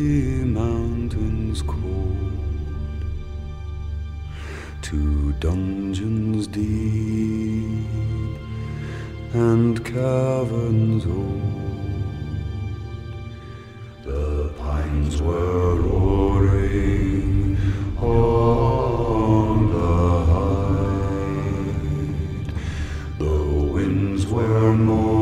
misty mountains cold to dungeons deep and caverns old. The pines were roaring on the height. The winds were moaning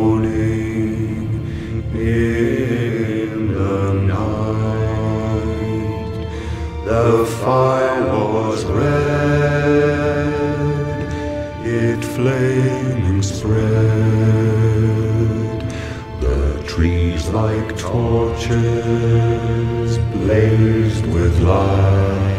The fire was red, it flaming spread. The trees like torches blazed with light.